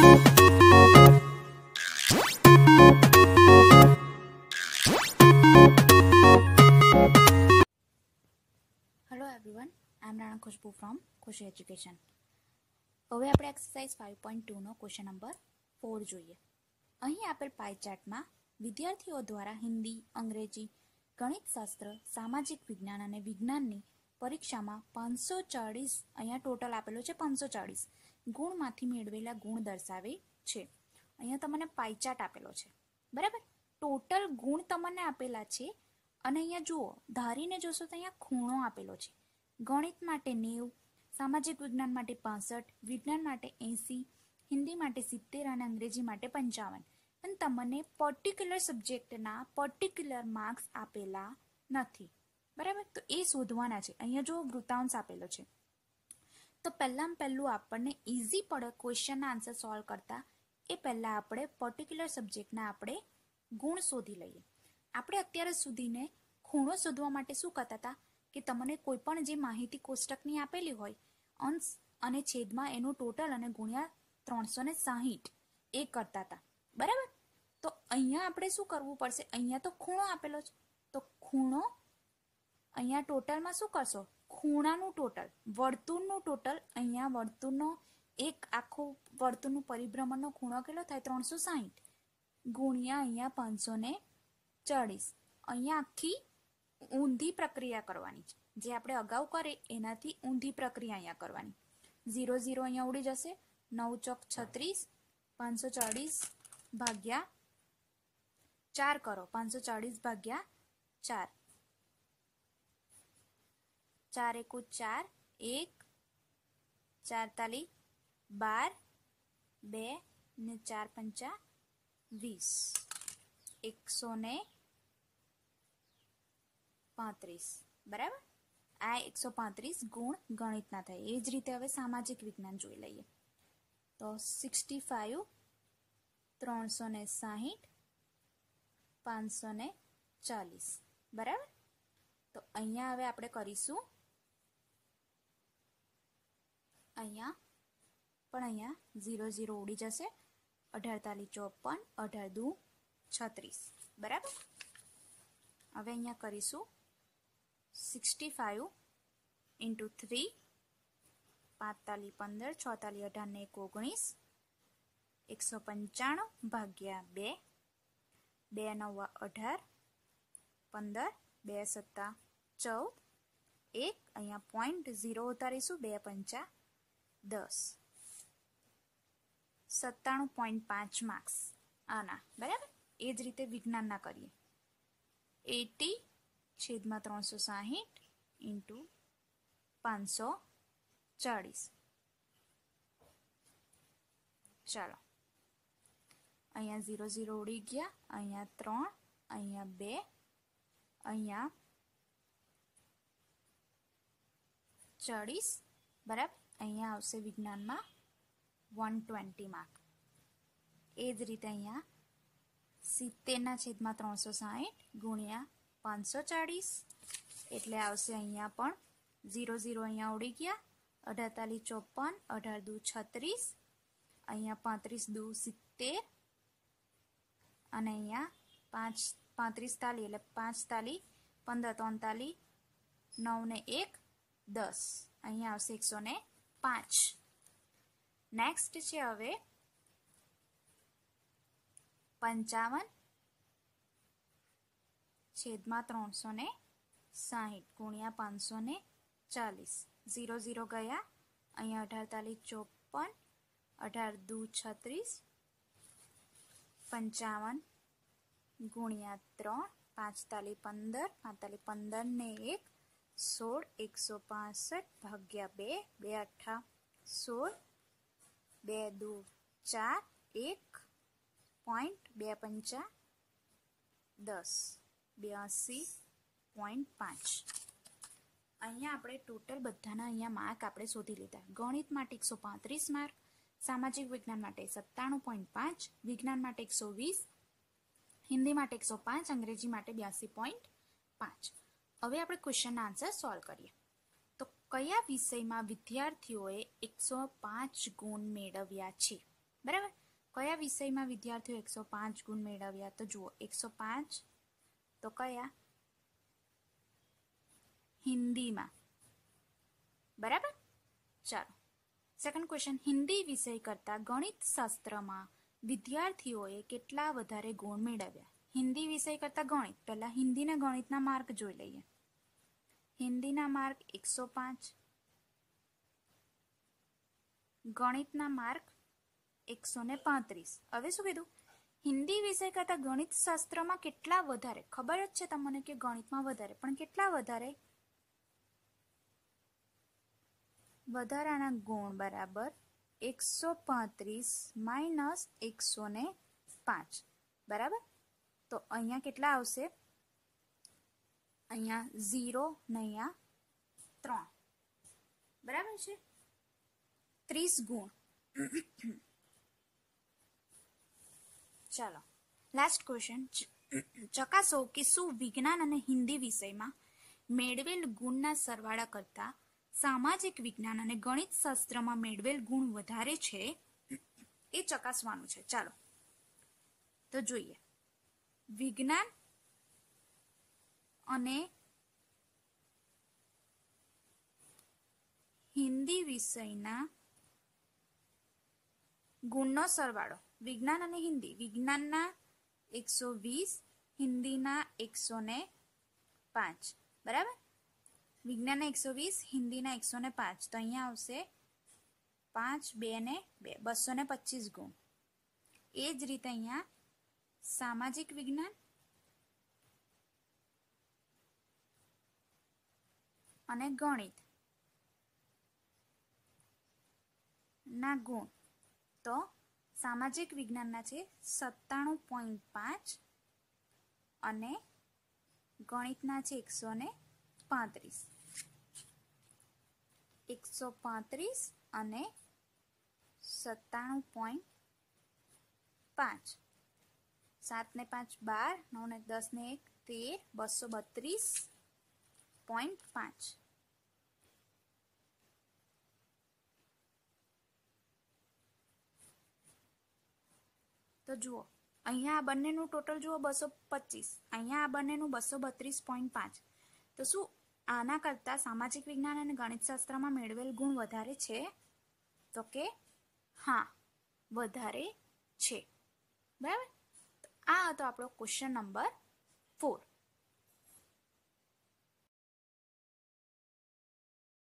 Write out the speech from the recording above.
Hello everyone I am Rana Khushbu from Khushi education હવે આપણે exercise five point ટુનો question number four જોઈએ. અહીં આપેલ પાઈ ચાર્ટમાં વિદ્યાર્થીઓ દ્વારા હિન્દી, અંગ્રેજી, ગણિતશાસ્ત્ર, સામાજિક વિજ્ઞાન અને વિજ્ઞાનની પરીક્ષામાં પાંચસો ચાળીસ અહીંયા ટોટલ આપેલો છે પાંચસો ચાળીસ. ગુણમાંથી મેળવેલા ગુણ દર્શાવે છે. અહીંયા તમને પાઈ ચાર્ટ આપેલો છે. બરાબર? ટોટલ ગુણ તમને આપેલા છે અને અહીંયા જુઓ, ધારીને જોશો તો અહીંયા ખૂણો આપેલો છે. ગણિત માટે નેવ, સામાજિક વિજ્ઞાન માટે પાસઠ, વિજ્ઞાન માટે એંસી, હિન્દી માટે સિત્તેર અને અંગ્રેજી માટે પંચાવન. પણ તમને પર્ટિક્યુલર સબ્જેક્ટના પર્ટિક્યુલર માર્ક્સ આપેલા નથી. બરાબર? તો એ શોધવાના છે. અહીંયા જો વૃતાંશ આપેલો છે. તો પહેલાં પહેલું આપણને ઇઝી પડે ક્વેશ્ચનના આન્સર સોલ્વ કરતા. એ પહેલાં આપણે પર્ટિક્યુલર સબ્જેક્ટના આપણે ગુણ શોધી લઈએ. આપણે અત્યાર સુધીને ખૂણો શોધવા માટે શું કરતા હતા? કે તમને કોઈ પણ જે માહિતી કોષ્ટકની આપેલી હોય, અંશ અને છેદમાં એનું ટોટલ અને ગુણ્યા ત્રણસો ને સાહીઠ, એ કરતા હતા. બરાબર? તો અહીંયા આપણે શું કરવું પડશે? અહીંયા તો ખૂણો આપેલો છે. તો ખૂણો અહીંયા ટોટલમાં શું કરશો? ખૂણાનું ટોટલ વર્તુળનું ટોટલ અહીંયા વર્તુળનો એક આખો, વર્તુળનું પરિભ્રમણનો ખૂણો કેટલો થાય? ત્રણસો સાહીઠ ગુણ્યા અહીંયા પાંચસો ને ચાળીસ. અહીંયા આખી ઊંધી પ્રક્રિયા કરવાની છે. જે આપણે અગાઉ કરે, એનાથી ઊંધી પ્રક્રિયા અહીંયા કરવાની. ઝીરો ઝીરો અહીંયા ઉડી જશે. નવ ચોક છત્રીસ, પાંચસો ચાળીસ ભાગ્યા ચાર કરો. પાંચસો ચાળીસ ભાગ્યા ચાર. ચાર એકુ ચાર એક ચાર તાલી બાર બે ને ચાર પંચા વીસ એકસો ને પાંત્રીસ બરાબર આ એકસો પાંત્રીસ ગુણ ગણિતના થાય એ જ રીતે હવે સામાજિક વિજ્ઞાન જોઈ લઈએ તો સિક્સટી ફાઇવ ત્રણસો ને સાહીઠ પાંચસો ને ચાલીસ બરાબર તો અહીંયા હવે આપણે કરીશું અહીંયા, પણ અહીંયા ઝીરો ઝીરો ઉડી જશે. અઢાર તાલી ચોપન, અઢાર દુ, છત્રીસ. બરાબર? હવે અહીંયા કરીશું. સિક્સટી ફાઇવ ઇન્ટુ થ્રી પાંતાલી પંદર છોતાલી તાલી અઢાર ને એક ઓગણીસ એકસો પંચાણું ભાગ્યા બે બે નવા અઢાર, પંદર, બે સત્તા ચૌદ, એક, અહીંયા પોઈન્ટ ઝીરો ઉતારીશું, બે પંચા દસ. સત્તાણું પોઈન્ટ પાંચ માર્ક્સ આના, બરાબર? એ જ રીતે વિજ્ઞાનના કરીએ. એટી છેદમાં ત્રણસો સાહીઠ ઇન્ટુ પાંચસો ચાળીસ. ચાલો. અહીંયા ઝીરો ઝીરો ઉડી ગયા, અહીંયા ત્રણ, અહીંયા બે, અહીંયા ચાળીસ, બરાબર? અહીંયા આવશે વિજ્ઞાનમાં વન ટ્વેન્ટી માર્ક એ જ રીતે અહીંયા સિત્તેરના છેદમાં ત્રણસો સાહીઠ ગુણ્યા પાંચસો ચાળીસ એટલે આવશે અહીંયા પણ ઝીરો ઝીરો અહીંયા ઉડી ગયા. અઢાર તાલી ચોપન, અઢાર દુ છત્રીસ, અહીંયા પાંત્રીસ દુ સિત્તેર, અને અહીંયા પાંચ, પાંત્રીસ તાલી એટલે પાંચ તાલી, પંદર ત્રણ તાલી, નવ ને એક, દસ. અહીંયા આવશે એકસો ને પાંચ. નેક્સ્ટ છે હવે પંચાવન છેદમાં ત્રણસો ને સાહીઠ ગુણ્યા પાંચસો ને ચાલીસ. ઝીરો ઝીરો ગયા. અહીંયા અઢાર તાલી ચોપન. અઢાર દુ છત્રીસ. પંચાવન ગુણ્યા ત્રણ. પાંચ તાલી પંદર. પાંતાલી પંદર ને એક. સોળ એકસો પાસઠ ભાગ્યા બે બે અઠા સોળ, બે દુ, ચાર, એક, પોઈન્ટ બે પંચા દસ, બ્યાસી, પોઈન્ટ પાંચ. અહીંયા આપણે ટોટલ બધાના અહીંયા માર્ક આપણે શોધી લીધા. ગણિત માટે એકસો પાંત્રીસ માર્ક, સામાજિક વિજ્ઞાન માટે સત્તાણું પોઈન્ટ પાંચ, વિજ્ઞાન માટે એકસો વીસ, હિન્દી માટે એકસો પાંચ, અંગ્રેજી માટે બ્યાસી પોઈન્ટ પાંચ. હવે આપણે ક્વેશ્ચન આન્સર સોલ્વ કરીએ. તો કયા વિષયમાં વિદ્યાર્થીઓએ એકસો પાંચ ગુણ મેળવ્યા છે? બરાબર? કયા વિષયમાં વિદ્યાર્થીઓ એકસો પાંચ ગુણ મેળવ્યા? તો જુઓ, એકસો પાંચ, તો કયા? હિન્દીમાં. બરાબર? ચાલો. સેકન્ડ ક્વેશ્ચન હિન્દી વિષય કરતાં ગણિત શાસ્ત્રમાં વિદ્યાર્થીઓએ કેટલા વધારે ગુણ મેળવ્યા? હિન્દી વિષય કરતાં ગણિત. પહેલા હિન્દીના ગણિતના માર્ક જોઈ લઈએ. હિન્દીના માર્ક એકસો પાંચ. ગણિતના માર્ક એકસો ને પાંત્રીસ. હવે શું કીધું? હિન્દી વિષય કરતાં ગણિત શાસ્ત્રમાં કેટલા વધારે? ખબર જ છે તમને કે ગણિતમાં વધારે. પણ કેટલા વધારે? વધારાના ગુણ બરાબર એકસો પાંત્રીસ માઇનસ એકસો ને પાંચ. બરાબર? તો અહીંયા કેટલા આવશે? અહીંયા ઝીરો ને અહીંયા ત્રણ. બરાબર છે? ત્રીસ ગુણ. ચાલો લાસ્ટ ક્વેશ્ચન ચકાસો કે શું વિજ્ઞાન અને હિન્દી વિષયમાં મેળવેલ ગુણના સરવાળા કરતા સામાજિક વિજ્ઞાન અને ગણિત શાસ્ત્રમાં મેળવેલ ગુણ વધારે છે? એ ચકાસવાનું છે. ચાલો, તો જોઈએ. વિજ્ઞાન અને હિન્દી વિષયના ગુણનો સરવાળો. વિજ્ઞાન અને હિન્દી. વિજ્ઞાનના એકસો વીસ, હિન્દીના એકસો ને પાંચ. બરાબર? વિજ્ઞાનના એકસો વીસ, હિન્દીના એકસો ને પાંચ. તો અહીંયા આવશે પાંચ, બે ને બે. બસો ને પચીસ ગુણ. એ જ રીતે અહીંયા સામાજિક વિજ્ઞાન અને ગણિત. ના ગુણ. તો સામાજિક વિજ્ઞાનના છે સત્તાણું પોઈન્ટ પાંચ અને ગણિતના છે એકસો ને પાંત્રીસ. એકસો પાંત્રીસ અને સત્તાણું પોઈન્ટ પાંચ. સાત ને પાંચ બાર, નવ ને દસ ને એક, તેર, બસો બત્રીસ પોઈન્ટ પાંચ. તો જુઓ, અહીંયા આ બંનેનું ટોટલ જુઓ બસો પચીસ, અહીંયા આ બંનેનું બસો બત્રીસ પોઈન્ટ પાંચ. તો શું આના કરતાં સામાજિક વિજ્ઞાન અને ગણિતશાસ્ત્રમાં મેળવેલ ગુણ વધારે છે? તો કે હા, વધારે છે. બરાબર? આ હતો આપણો ક્વેશ્ચન નંબર ફોર